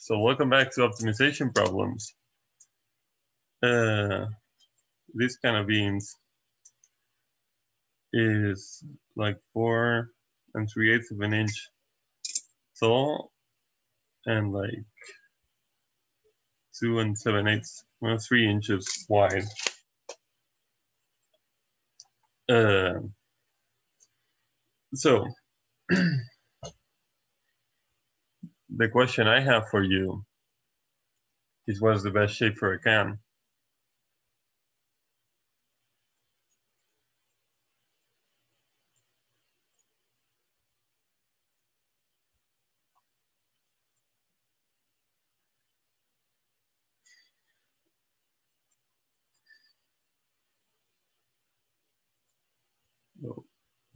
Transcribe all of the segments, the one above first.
So welcome back to optimization problems. Uh, this kind of beans is like four and three eighths of an inch tall and like two and seven eighths, well, three inches wide. Uh, so the question I have for you is what's the best shape for a can?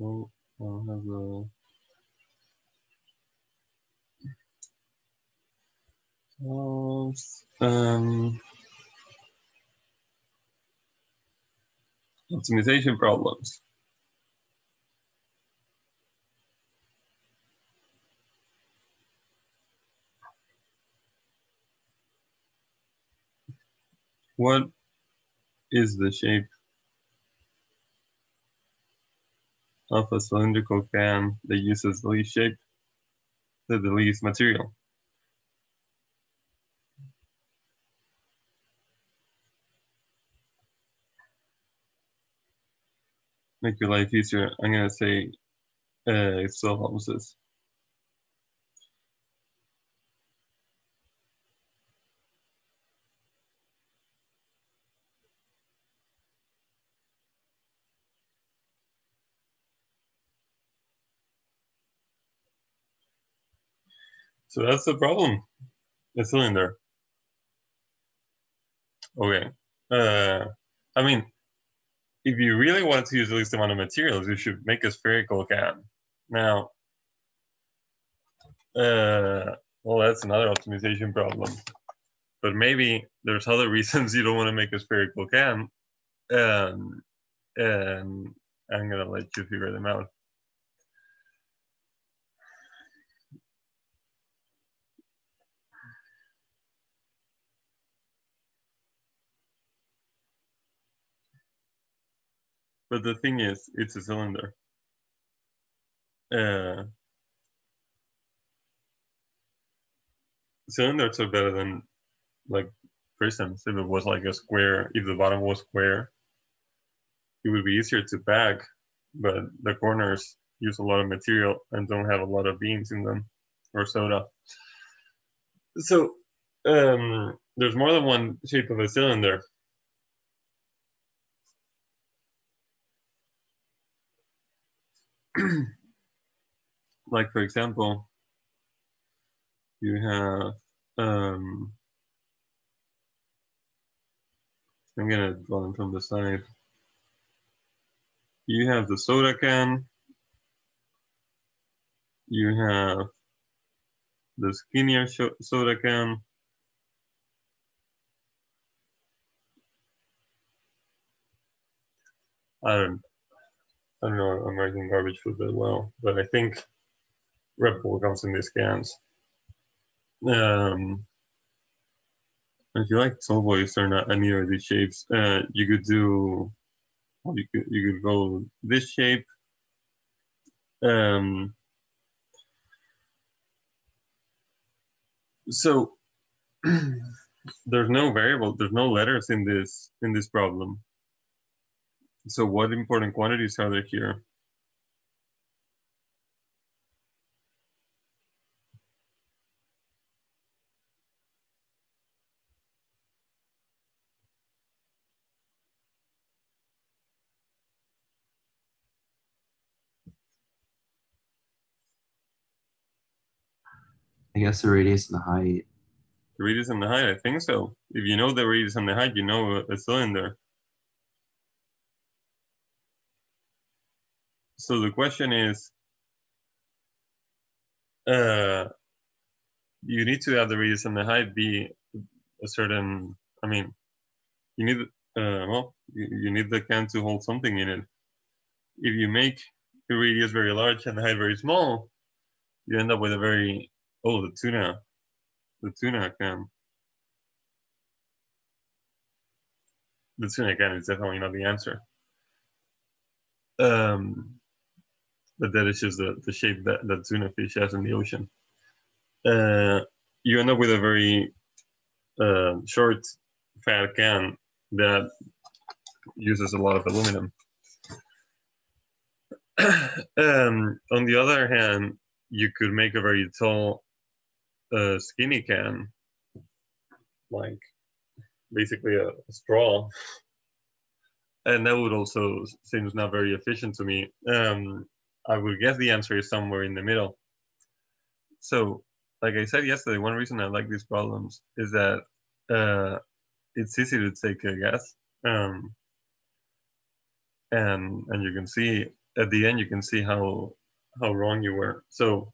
Oh, I'll have um, optimization problems. What is the shape of a cylindrical can that uses the least shape, to the least material? Make your life easier, I'm gonna say uh, isohomoses. So that's the problem, the cylinder. Okay, uh, I mean, if you really want to use the least amount of materials, you should make a spherical can. Now, uh, well, that's another optimization problem. But maybe there's other reasons you don't want to make a spherical can. Um, and I'm going to let you figure them out. But the thing is, it's a cylinder. Uh, cylinders are better than like prisms. If it was like a square, if the bottom was square, it would be easier to bag, but the corners use a lot of material and don't have a lot of beans in them or soda. So um, there's more than one shape of a cylinder. like for example, you have, um, I'm gonna draw them from the side. You have the soda can. You have the skinnier soda can. I don't, I don't know American garbage food that well, but I think Red Bull comes in these cans. Um, if you like tall boys or not any of these shapes, uh, you could do, you could, you could go this shape. Um, so there's no variable, there's no letters in this in this problem. So what important quantities are there here? I guess the radius and the height. The radius and the height, I think so. If you know the radius and the height, you know a, cylinder. So the question is, uh, you need to have the radius and the height be a certain, I mean, you need, uh, well, you, you need the can to hold something in it. If you make the radius very large and the height very small, you end up with a very, oh, the tuna. the tuna can. The tuna can is definitely not the answer. Um, that is just the, the shape that, that tuna fish has in the ocean. Uh, you end up with a very uh, short, fat can that uses a lot of aluminum. um, on the other hand, you could make a very tall, uh, skinny can, like basically a, a, straw, and that would also seems not very efficient to me. Um, I would guess the answer is somewhere in the middle. So, like I said yesterday, one reason I like these problems is that uh, it's easy to take a guess. Um, and and you can see at the end you can see how how wrong you were. So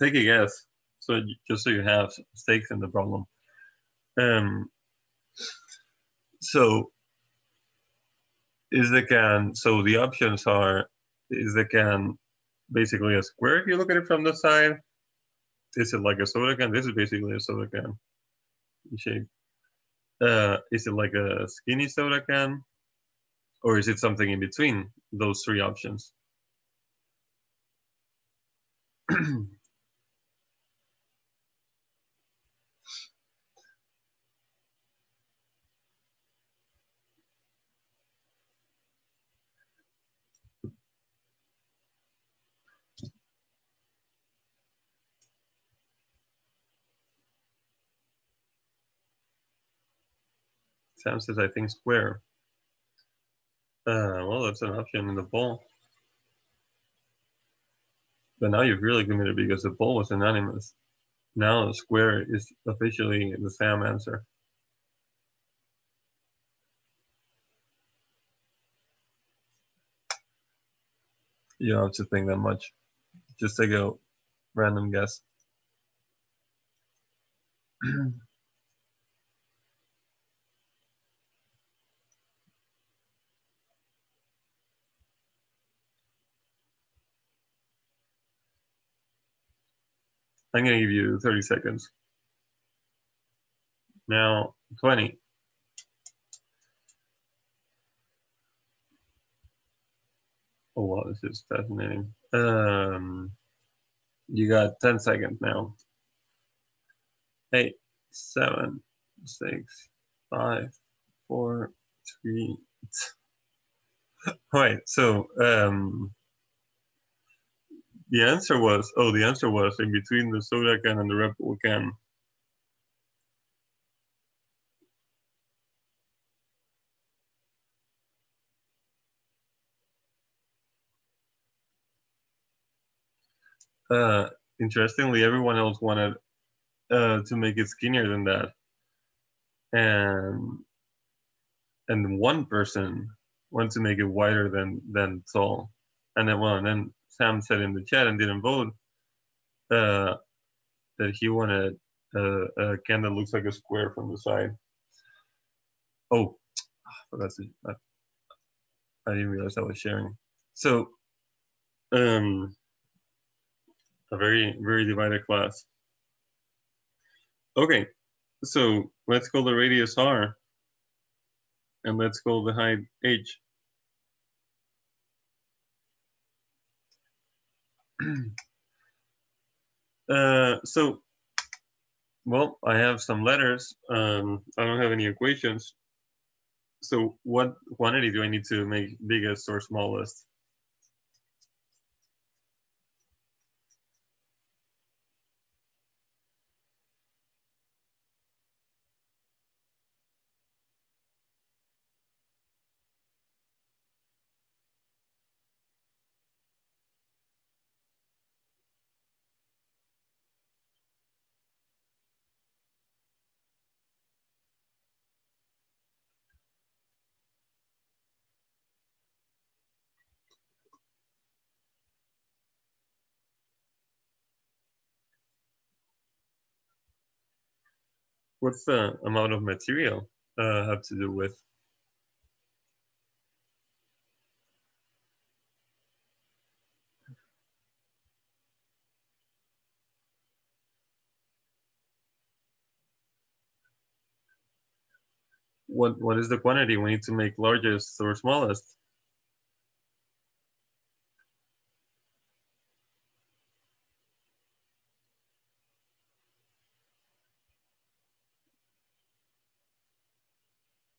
take a guess. So just so you have stakes in the problem. Um, so is the can, so the options are, is the can basically a square if you look at it from the side? Is it like a soda can? This is basically a soda can shape. Uh, is it like a skinny soda can? Or is it something in between those three options? Sam says, I think square. Uh, well, that's an option in the poll. But now you've really committed because the poll was anonymous. Now the square is officially the Sam answer. You don't have to think that much. Just take a random guess. I'm going to give you 30 seconds. Now, 20. Oh, wow, this is fascinating. Um, you got 10 seconds now. Eight, seven, six, five, four, three. All right, so um, the answer was, oh, the answer was in between the soda can and the Red Bull can. Uh, interestingly, everyone else wanted uh, to make it skinnier than that, and and one person wanted to make it wider than than tall, and then well, and then Sam said in the chat and didn't vote uh, that he wanted a, a can that looks like a square from the side. Oh, I I, I didn't realize I was sharing. So, um, a very, very divided class. Okay, so let's call the radius R and let's call the height H. uh, so, well, I have some letters. Um, I don't have any equations. So what quantity do I need to make biggest or smallest? what's the amount of material uh, have to do with? What, what is the quantity we need to make largest or smallest?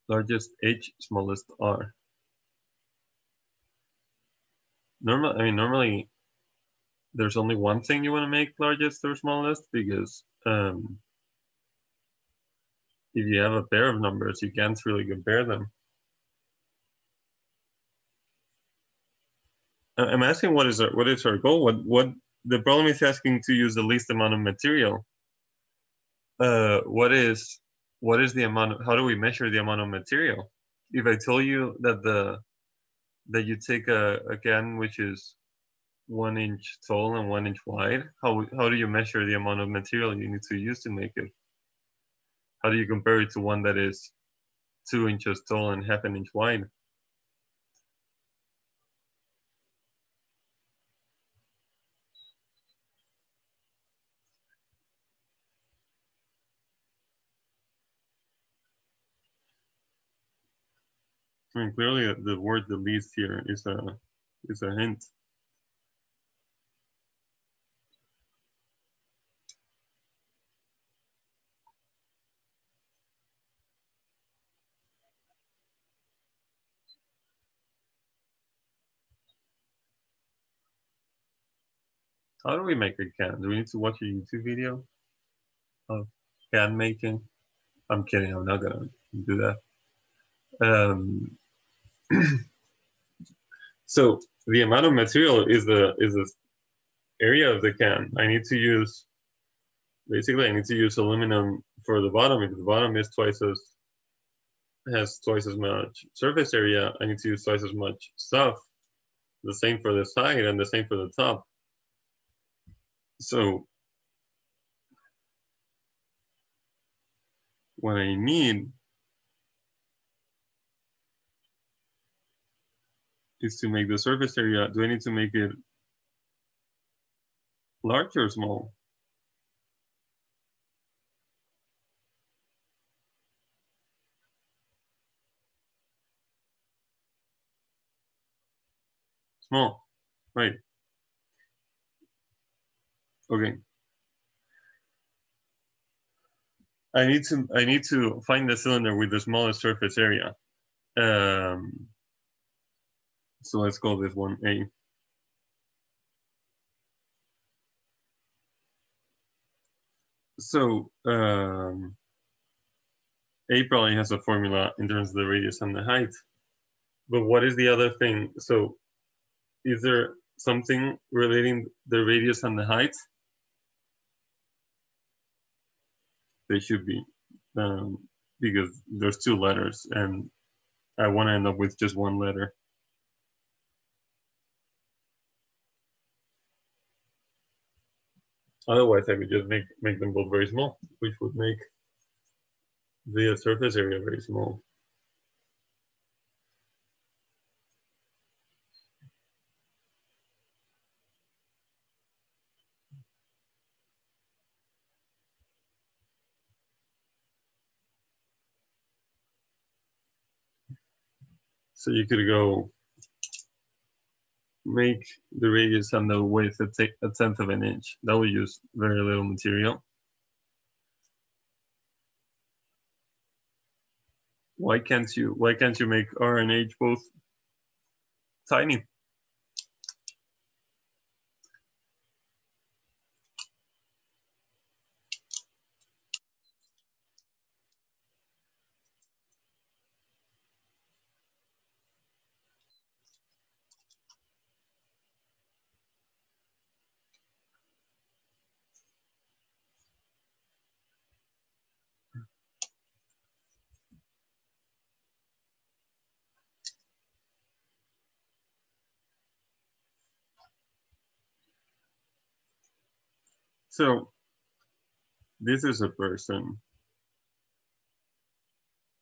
Largest H, smallest R. Normal, I mean, normally there's only one thing you want to make largest or smallest because um, if you have a pair of numbers, you can't really compare them. I'm asking what is our what is our goal? What what the problem is asking to use the least amount of material. Uh, what is what is the amount? Of, how do we measure the amount of material? If I tell you that the that you take a, a can which is one inch tall and one inch wide, how how do you measure the amount of material you need to use to make it? How do you compare it to one that is two inches tall and half an inch wide? Clearly the word the least here is a is a hint. How do we make a can? Do we need to watch a YouTube video of can making? I'm kidding. I'm not gonna do that. Um, so the amount of material is the is the area of the can. I need to use basically I need to use aluminum for the bottom. If the bottom is twice as has twice as much surface area, I need to use twice as much stuff. The same for the side and the same for the top. So what I need is to make the surface area, do I need to make it large or small? Small, right. Okay. I need to I need to find the cylinder with the smallest surface area. Um, so let's call this one A. So um, A probably has a formula in terms of the radius and the height. But what is the other thing? So is there something relating the radius and the height? They should be, um, because there's two letters and I want to end up with just one letter. Otherwise, I could just make, make them both very small, which would make the surface area very small. So you could go make the radius and the width a, a tenth of an inch. That will use very little material. Why can't you, why can't you make R and H both tiny? So this is a person.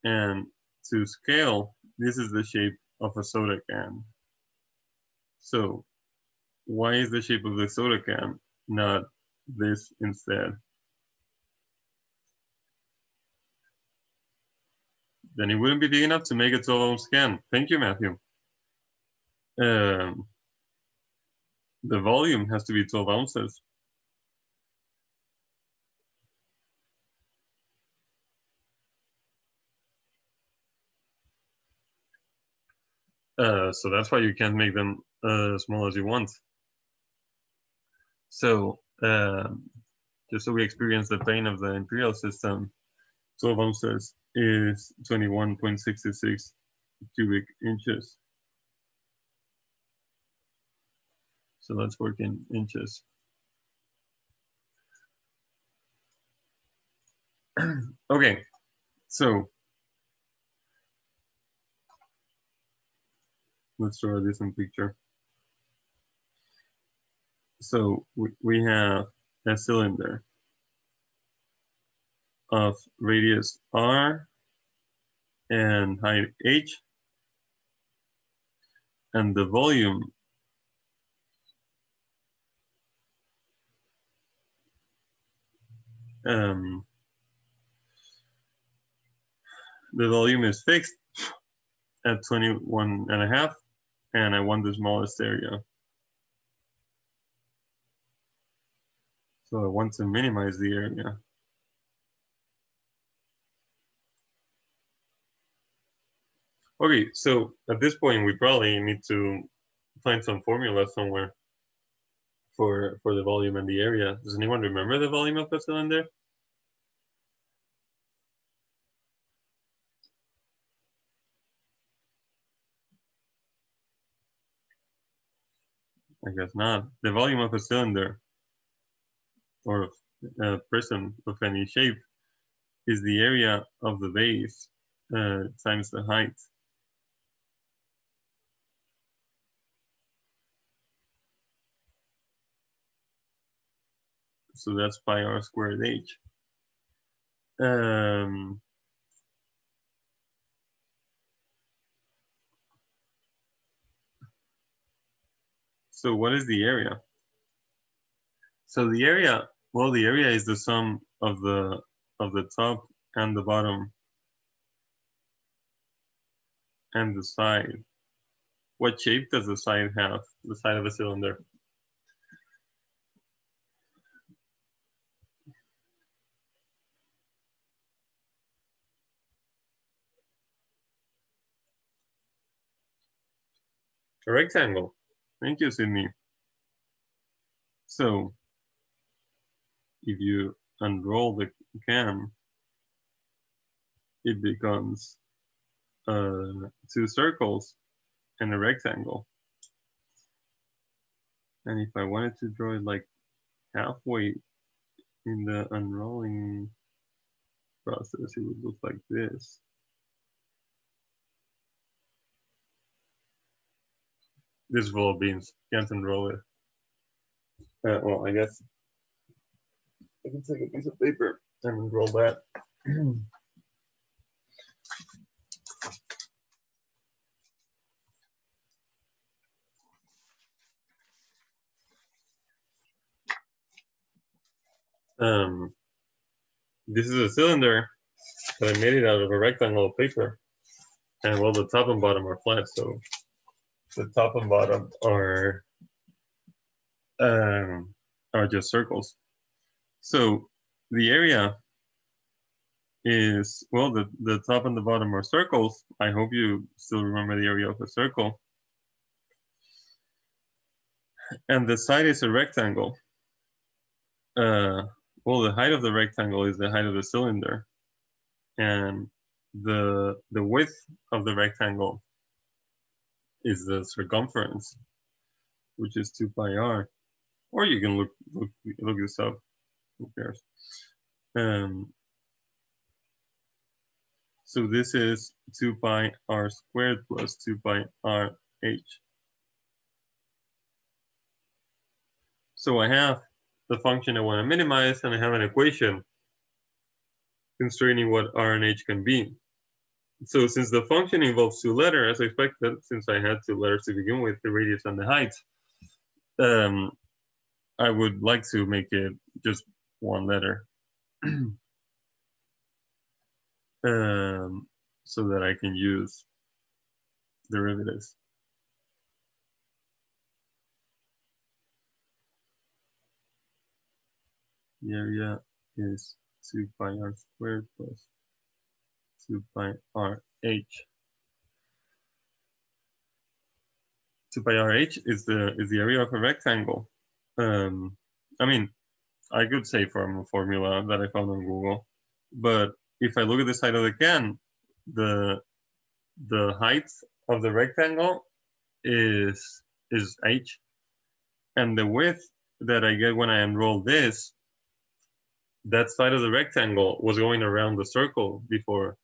And to scale, this is the shape of a soda can. So why is the shape of the soda can not this instead? then it wouldn't be big enough to make a 12 ohm scan. Thank you, Matthew. Um, the volume has to be 12 ounces. Uh, so that's why you can't make them uh, as small as you want. So um, just so we experience the pain of the imperial system, 12 ounces is 21.66 cubic inches. So let's work in inches. okay, so let's draw a different picture. So we, we have a cylinder of radius r and height h, and the volume um, the volume is fixed at 21 and a half, and I want the smallest area. So I want to minimize the area. Okay, so at this point, we probably need to find some formula somewhere for, for the volume and the area. Does anyone remember the volume of the cylinder? I guess not. The volume of a cylinder or a prism of any shape is the area of the base uh, times the height. So that's pi r squared h. Um, so what is the area? So the area, well, the area is the sum of the of the top and the bottom and the side. What shape does the side have? The side of a cylinder. A rectangle. Thank you, Sydney. So if you unroll the cam, it becomes uh, two circles and a rectangle. And if I wanted to draw it like halfway in the unrolling process, it would look like this. This of beans. Can't unroll it. Uh, well, I guess I can take a piece of paper and unroll that. um, this is a cylinder, but I made it out of a rectangle of paper. And well, the top and bottom are flat, so the top and bottom are um, are just circles. So the area is, well, the, the top and the bottom are circles. I hope you still remember the area of a circle. And the side is a rectangle. Uh, well, the height of the rectangle is the height of the cylinder. And the, the width of the rectangle is the circumference, which is 2 pi r. Or you can look, look, look this up, who cares? Um, so this is 2 pi r squared plus 2 pi r h. So I have the function I want to minimize, and I have an equation constraining what r and h can be. So since the function involves two letters, as expected, since I had two letters to begin with, the radius and the height, um, I would like to make it just one letter. um, so that I can use derivatives. The area is 2 pi r squared plus 2 pi r h. 2 pi r h is the is the area of a rectangle. Um, I mean, I could say from a formula that I found on Google, but if I look at the side of the can, the the height of the rectangle is is h, and the width that I get when I unroll this, that side of the rectangle was going around the circle before,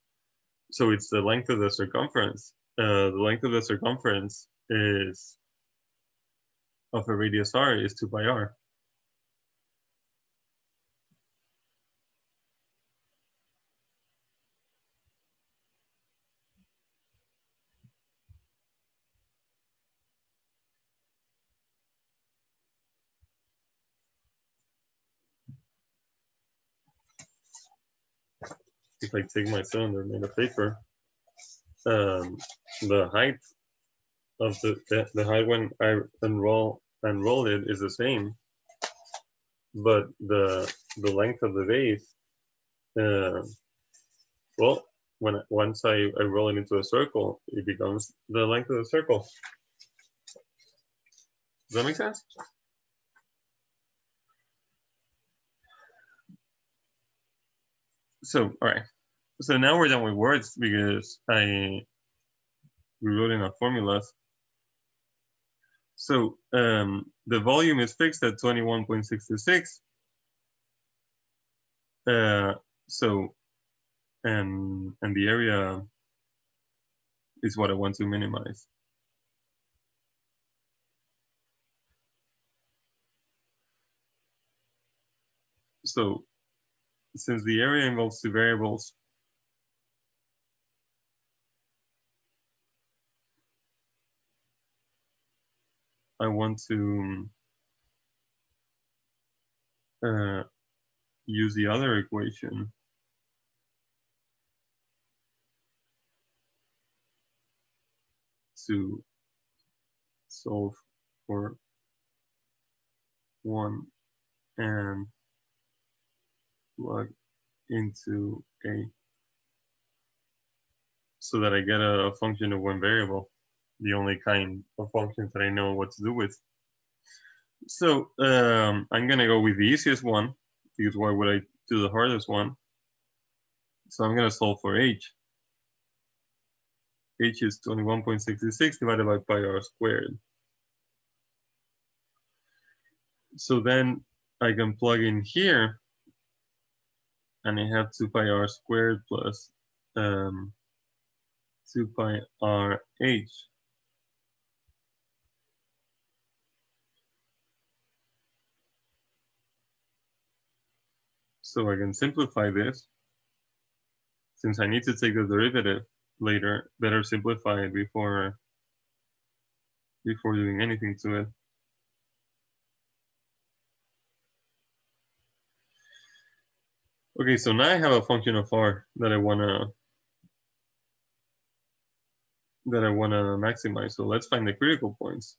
so it's the length of the circumference. Uh, the length of the circumference is of a radius r is 2 pi r. I take my cylinder made of paper, um, the height of the, the, the height when I unroll unroll it is the same, but the the length of the base, uh, well, when once I, I roll it into a circle, it becomes the length of the circle. Does that make sense? So, all right. So now we're done with words because I rewrote in our formulas. So um, the volume is fixed at 21.66. Uh, so, and, and the area is what I want to minimize. So since the area involves two variables, I want to uh, use the other equation. To solve for one and plug into a. So that I get a, a function of one variable, the only kind of functions that I know what to do with. So um, I'm gonna go with the easiest one because why would I do the hardest one? So I'm gonna solve for h. h is 21.66 divided by pi r squared. So then I can plug in here and I have 2 pi r squared plus um, 2 pi r h. So I can simplify this. Since I need to take the derivative later, better simplify it before, before doing anything to it. Okay, so now I have a function of r that I wanna that I wanna maximize. So let's find the critical points.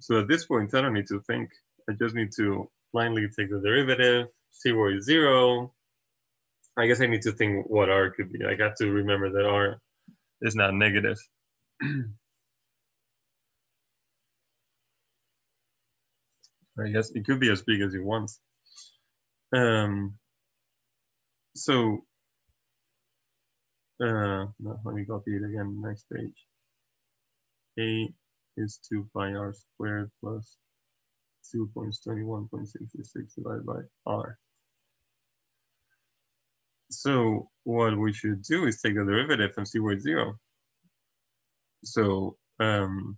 So at this point, I don't need to think. I just need to blindly take the derivative, see is zero. I guess I need to think what r could be. I got to remember that r is not negative. I guess it could be as big as you want. Um, so uh, let me copy it again, next page. A is 2 pi r squared plus 2.21.66 divided by r. So what we should do is take the derivative and see where it's zero. So um,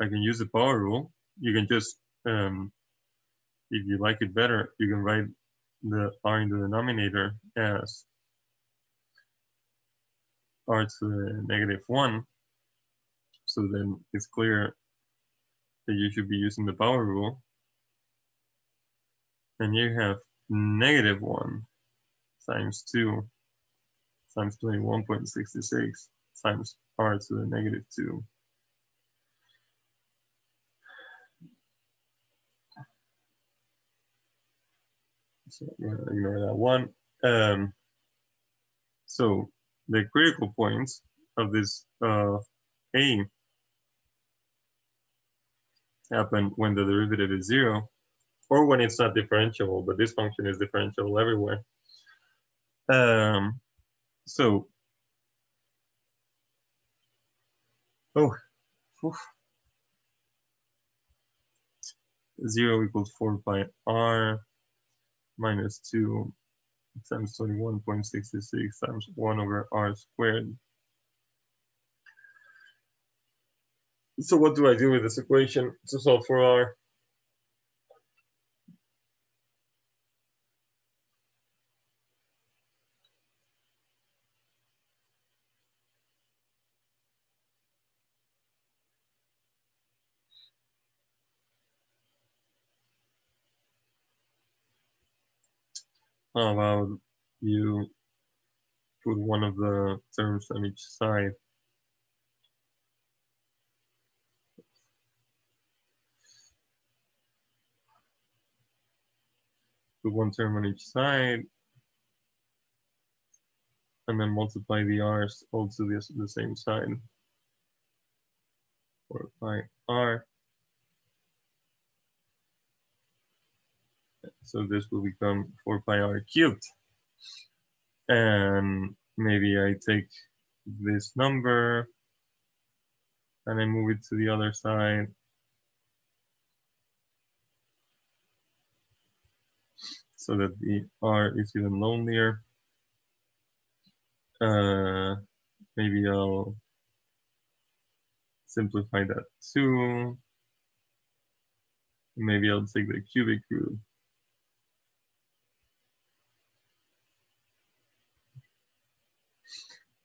I can use the power rule. You can just, um, if you like it better, you can write the r in the denominator as r to the negative one. So then it's clear that you should be using the power rule. And you have negative one times two times 21.66 times r to the negative 2. So ignore that one. Um, so the critical points of this uh, a happen when the derivative is zero or when it's not differentiable, but this function is differentiable everywhere. Um, so, oh, oof. zero equals four pi r minus two times 21.66 times one over r squared. So what do I do with this equation to solve for r? How about you put one of the terms on each side? Put one term on each side and then multiply the r's all to the, the same side. 4 pi r So this will become 4 pi r cubed. And maybe I take this number and I move it to the other side. So that the r is even lonelier. Uh, maybe I'll simplify that too. Maybe I'll take the cubic root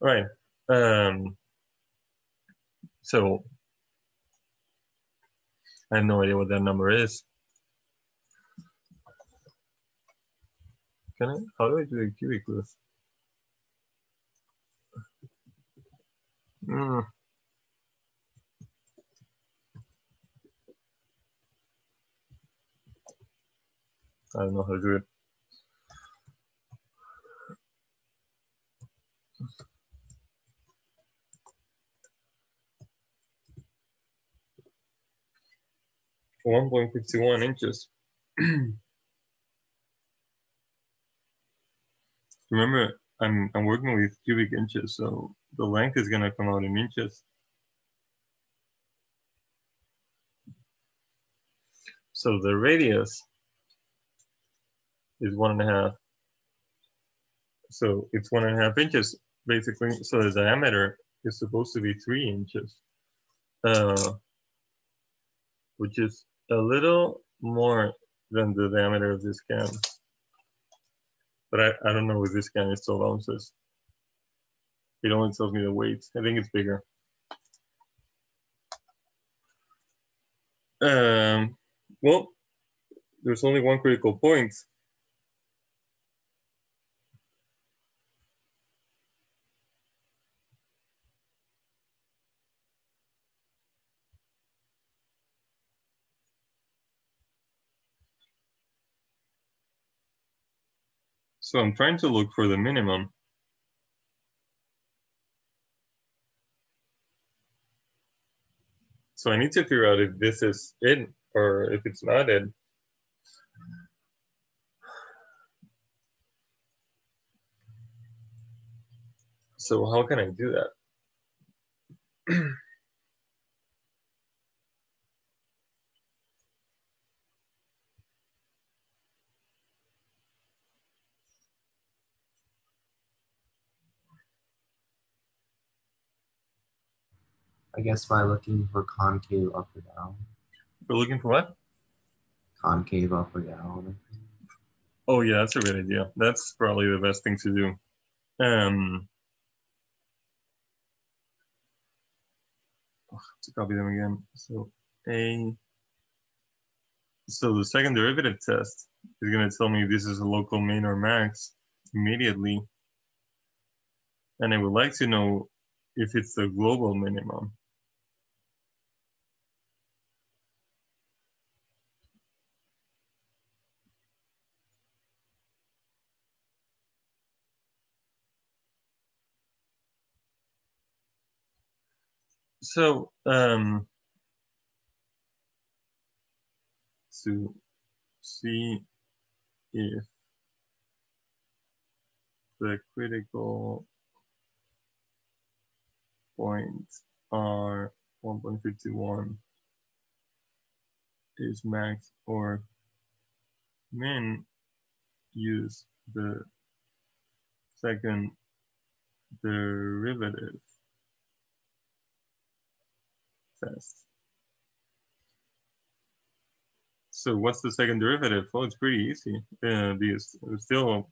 Right. Um, so I have no idea what that number is. Can I? How do I do the cubic root? Mm. I don't know how to do it. One point fifty one inches. Remember, I'm I'm working with cubic inches, so the length is gonna come out in inches. So the radius is one and a half. So it's one and a half inches, basically. So the diameter is supposed to be three inches, uh, which is a little more than the diameter of this can. But I, I don't know if this can is 12 ounces. It only tells me the weight. I think it's bigger. Um, well, there's only one critical point. So I'm trying to look for the minimum. So I need to figure out if this is it or if it's not it. So how can I do that? I guess by looking for concave up or down. We're looking for what? Concave up or down. Oh yeah, that's a great idea. That's probably the best thing to do. Um, to copy them again. So a. So the second derivative test is going to tell me this is a local min or max immediately. And I would like to know if it's the global minimum. So um, to see if the critical points are 1.51 is max or min, use the second derivative test. So what's the second derivative? Well, it's pretty easy. Uh, these still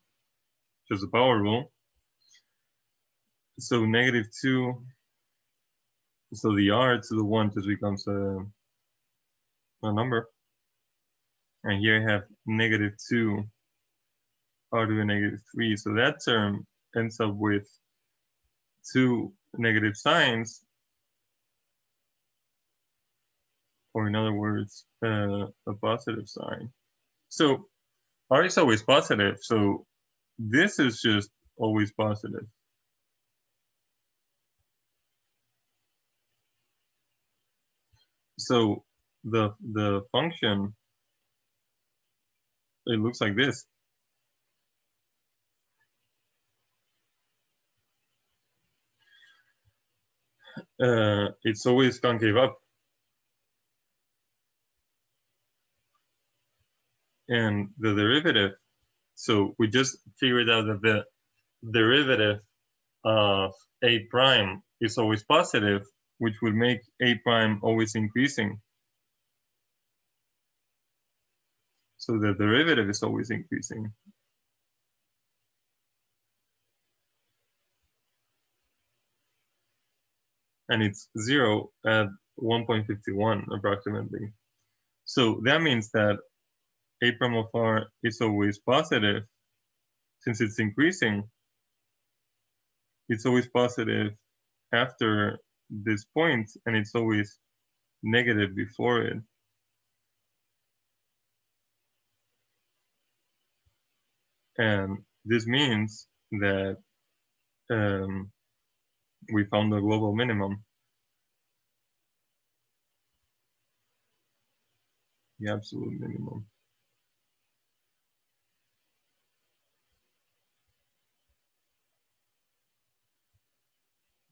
just a power rule. So negative two, so the r to the one just becomes a, a number. And here I have negative two r to the negative three. So that term ends up with two negative signs or in other words, uh, a positive sign. So R is always positive. So this is just always positive. So the, the function, it looks like this. Uh, it's always concave up. And the derivative. So we just figured out that the derivative of a prime is always positive, which would make a prime always increasing. So the derivative is always increasing. And it's zero at 1.51 approximately. So that means that a prime of r is always positive, since it's increasing, it's always positive after this point, and it's always negative before it. And this means that um, we found the global minimum. The absolute minimum.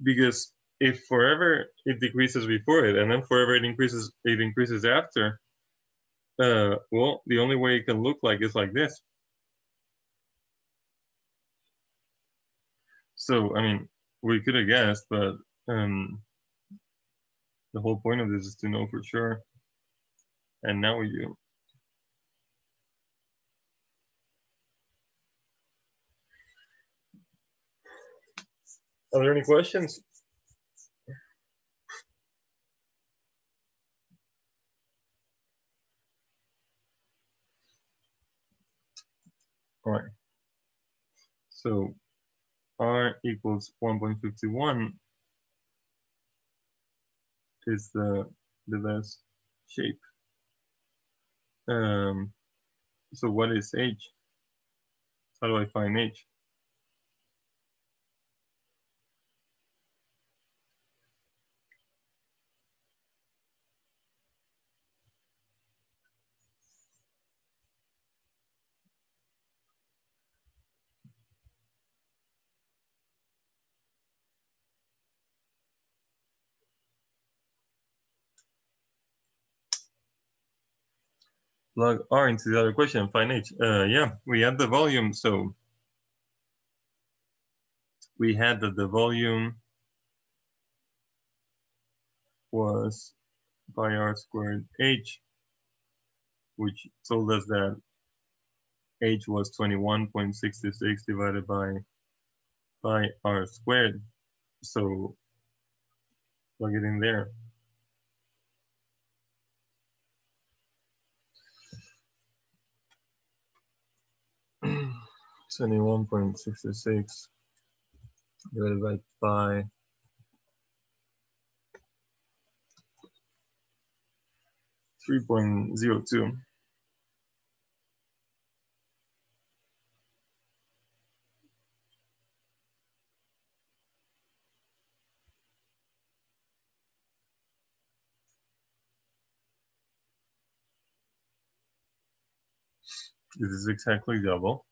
Because if forever it decreases before it and then forever it increases it increases after uh well the only way it can look like is like this. So i mean we could have guessed but um the whole point of this is to know for sure. And now we do Are there any questions? All right. So R equals 1.51 is the, the best shape. Um, so what is H? How do I find H? Plug R into the other question, find H. Uh, yeah, we had the volume, so we had that the volume was pi r squared h, which told us that h was 21.66 divided by pi r squared. So plug it in there. 21.66 divided by three point zero two. This is exactly double.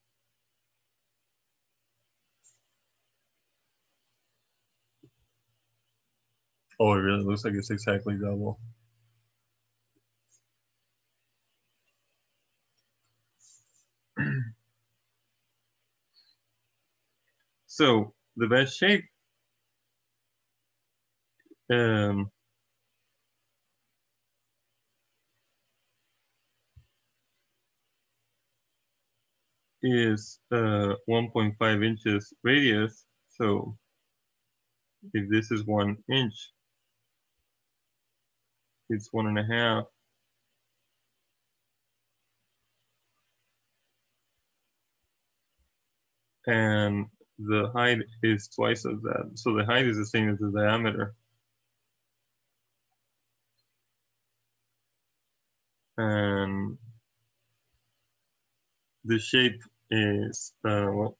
Oh, it really looks like it's exactly double. so the best shape um, is uh, 1.5 inches radius. So if this is one inch, it's one and a half. And the height is twice of that. So the height is the same as the diameter. And the shape is, uh, well,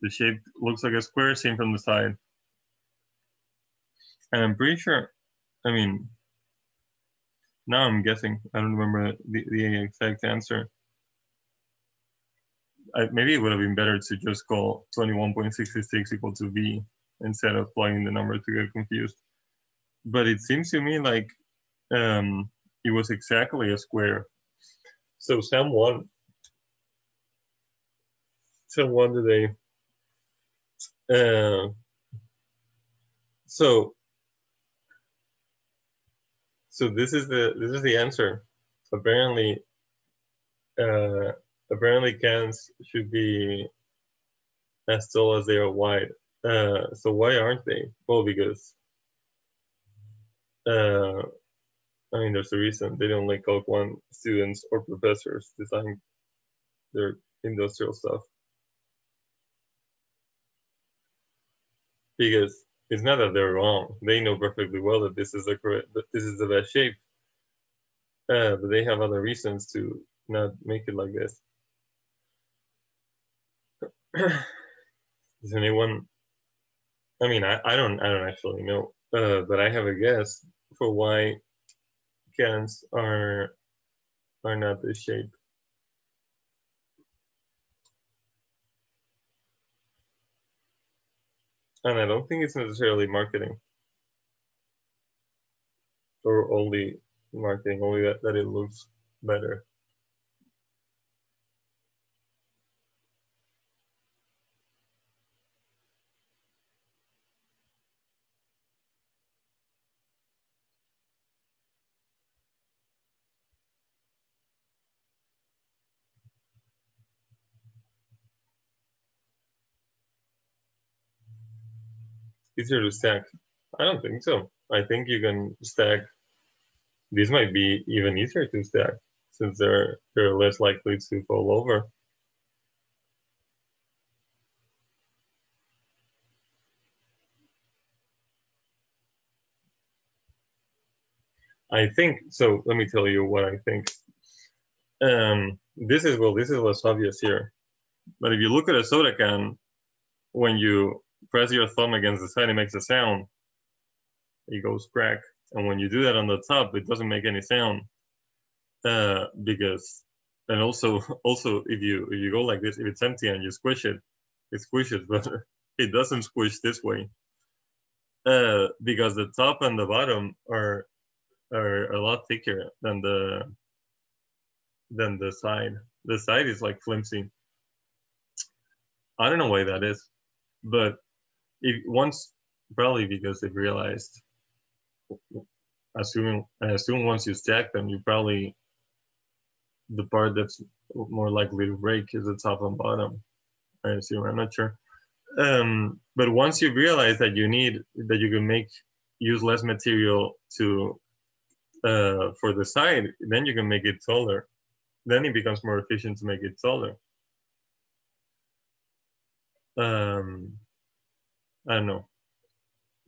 the shape looks like a square seen from the side. And I'm pretty sure, I mean, now I'm guessing, I don't remember the, the exact answer. I, maybe it would have been better to just call 21.66 equal to V instead of plugging the number to get confused. But it seems to me like um, it was exactly a square. So. Sam won today. Uh, so so this is the this is the answer. Apparently, uh, apparently cans should be as tall as they are wide. Uh, so why aren't they? Well, because uh, I mean, there's a reason they don't let Calc One students or professors design their industrial stuff. Because it's not that they're wrong. They know perfectly well that this is the correct, that this is the best shape. Uh, but they have other reasons to not make it like this. Does anyone? I mean, I, I don't I don't actually know, uh, but I have a guess for why cans are are not this shape. And I don't think it's necessarily marketing or only marketing, only that, that it looks better. Easier to stack? I don't think so. I think you can stack. These might be even easier to stack since they're they're less likely to fall over. I think so. Let me tell you what I think. Um, this is well, this is less obvious here, but if you look at a soda can, when you press your thumb against the side, it makes a sound. It goes crack. And when you do that on the top, it doesn't make any sound. Uh, because, and also, also if you if you go like this, if it's empty and you squish it, it squishes, but it doesn't squish this way. Uh, because the top and the bottom are are a lot thicker than the than the side. The side is like flimsy. I don't know why that is, but if once probably because they've realized assuming I assume once you stack them you probably the part that's more likely to break is the top and bottom I assume I'm not sure. Um, but once you realize that you need that you can make use less material to uh, for the side then you can make it taller. Then it becomes more efficient to make it taller. Um, I don't know.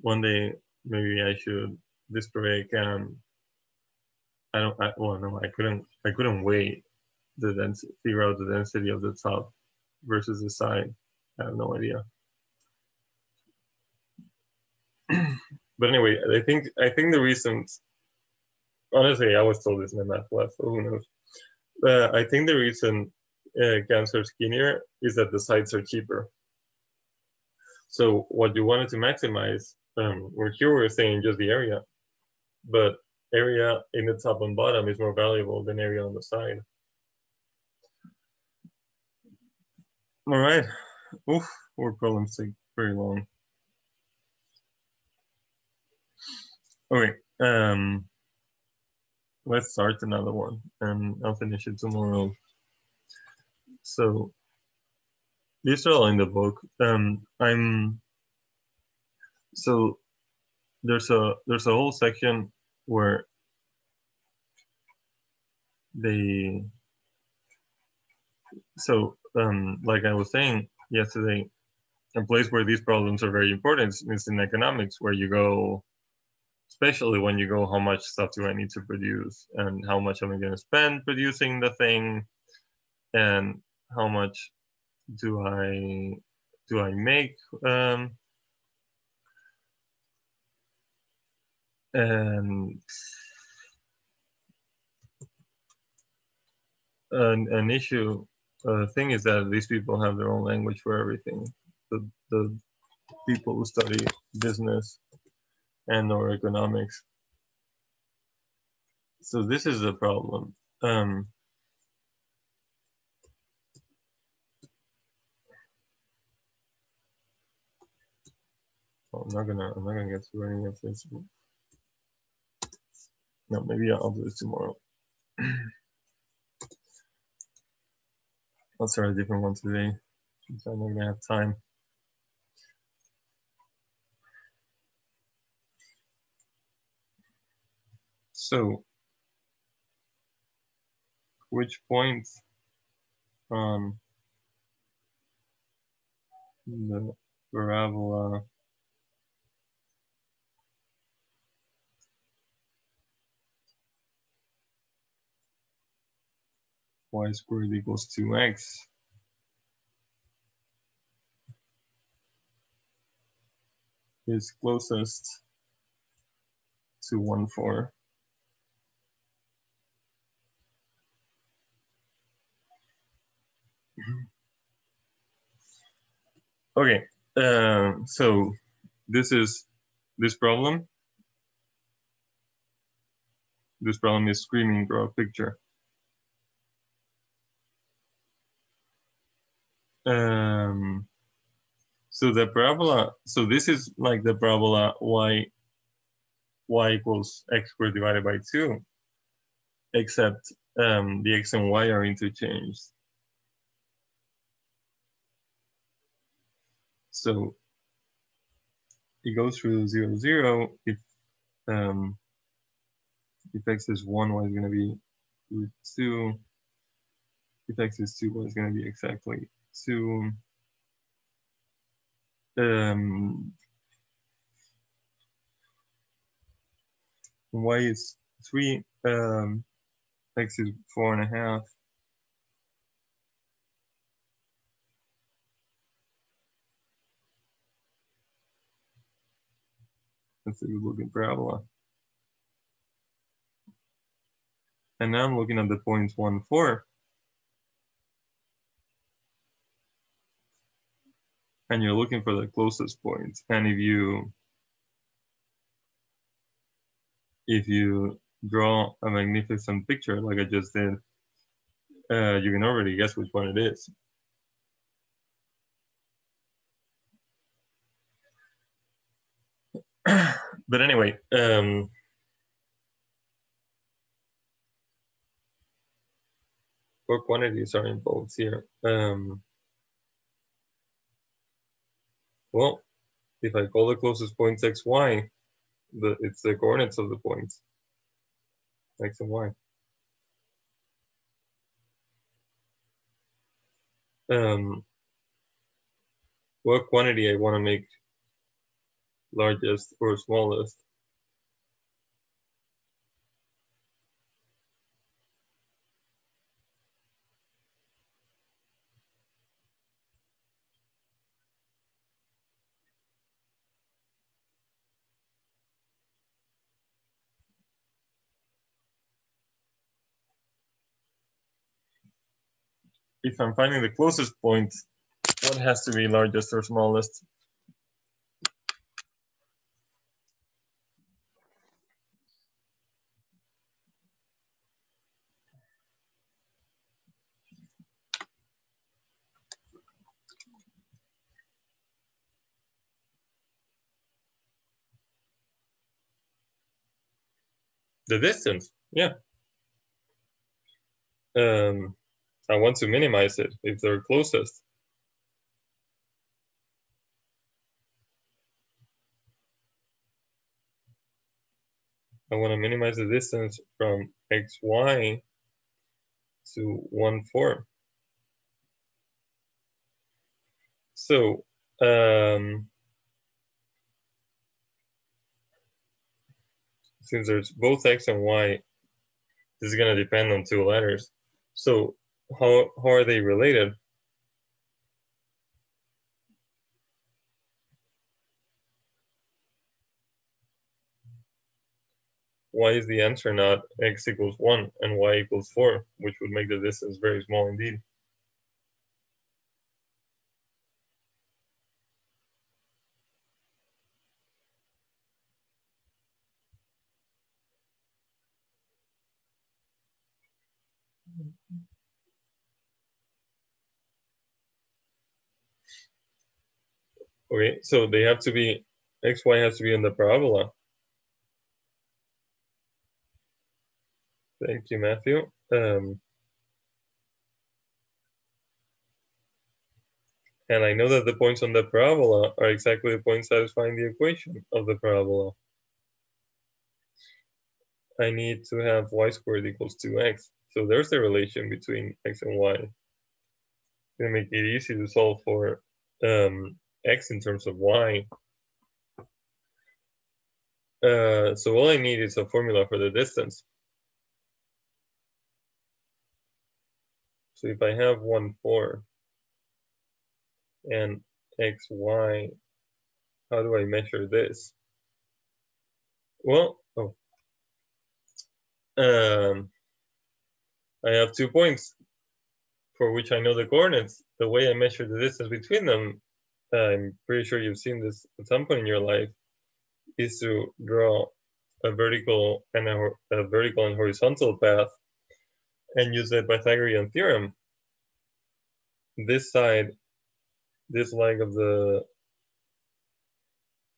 One day maybe I should display um I don't I, well no I couldn't I couldn't wait the density figure out the density of the top versus the side. I have no idea. but anyway, I think I think the reasons honestly I was told this in the math class, so who knows. Uh, I think the reason uh, cans are skinnier is that the sides are cheaper. So what you wanted to maximize, um, we're here we're saying just the area, but area in the top and bottom is more valuable than area on the side. All right, oof, our problems take very long. Okay, um, let's start another one and I'll finish it tomorrow. So these are all in the book. Um, I'm so there's a there's a whole section where they so um, like I was saying yesterday, a place where these problems are very important is in economics, where you go, especially when you go, how much stuff do I need to produce, and how much am I going to spend producing the thing, and how much do I do I make? Um, and an, an issue uh, thing is that these people have their own language for everything. The, the people who study business and or economics. So this is the problem. Um, I'm not gonna I'm not gonna get through any of this. No, maybe I'll do this tomorrow. I'll start a different one today. I'm not gonna have time. So, which point on um, the parabola y squared equals 2x. is closest to 1, 4. Okay, uh, so this is this problem. This problem is screaming draw a picture. Um, so the parabola, so this is like the parabola y, y equals x squared divided by two, except um, the x and y are interchanged. So it goes through zero, zero. If, um, if x is one, y is gonna be root two. If x is two, y is gonna be exactly to um, y is three, um, x is four and a half. That's a good looking parabola. And now I'm looking at the points one, four. And you're looking for the closest point. And if you if you draw a magnificent picture like I just did, uh, you can already guess which one it is. but anyway, um, what quantities are involved here? Um, Well, if I call the closest points x, y, the, it's the coordinates of the points, x and y. Um, what quantity I want to make largest or smallest. If I'm finding the closest point, what has to be largest or smallest? The distance, yeah. Um, I want to minimize it if they're closest. I want to minimize the distance from xy to 1, 4. So, um, since there's both x and y, this is going to depend on two letters. So how, how are they related? Why is the answer not x equals 1 and y equals 4, which would make the distance very small indeed? Okay, so they have to be, xy has to be in the parabola. Thank you, Matthew. Um, and I know that the points on the parabola are exactly the points satisfying the equation of the parabola. I need to have y squared equals 2x. So there's the relation between x and y. Gonna make it easy to solve for um, x in terms of y. Uh, so all I need is a formula for the distance. So if I have 1, 4 and x, y, how do I measure this? Well, oh, um, I have two points for which I know the coordinates. The way I measure the distance between them I'm pretty sure you've seen this at some point in your life, is to draw a vertical and a, a vertical and horizontal path and use the Pythagorean theorem. This side, this leg of the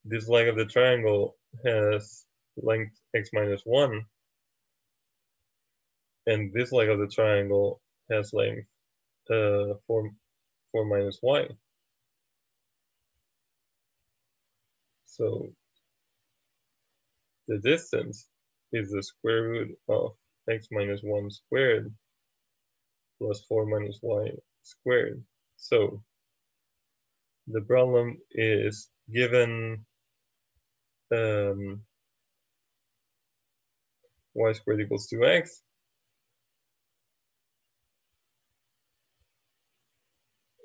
this leg of the triangle has length x minus 1 and this leg of the triangle has length uh, 4, 4 minus y. So the distance is the square root of x minus 1 squared plus 4 minus y squared. So the problem is given um, y squared equals 2x,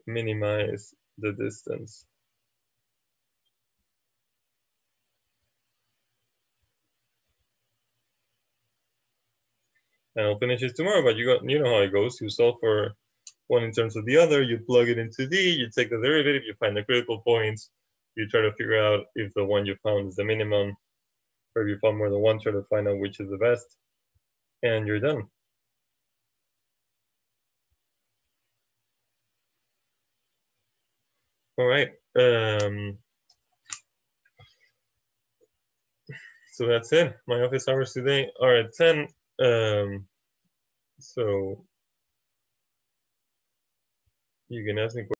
minimize the distance. And I'll finish it tomorrow. But you got you know how it goes. You solve for one in terms of the other. You plug it into D. You take the derivative. You find the critical points. You try to figure out if the one you found is the minimum, or if you found more than one. Try to find out which is the best, and you're done. All right. Um, so that's it. My office hours today are at 10. Um, so you can ask me